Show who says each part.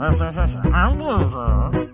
Speaker 1: 哎行行行俺不走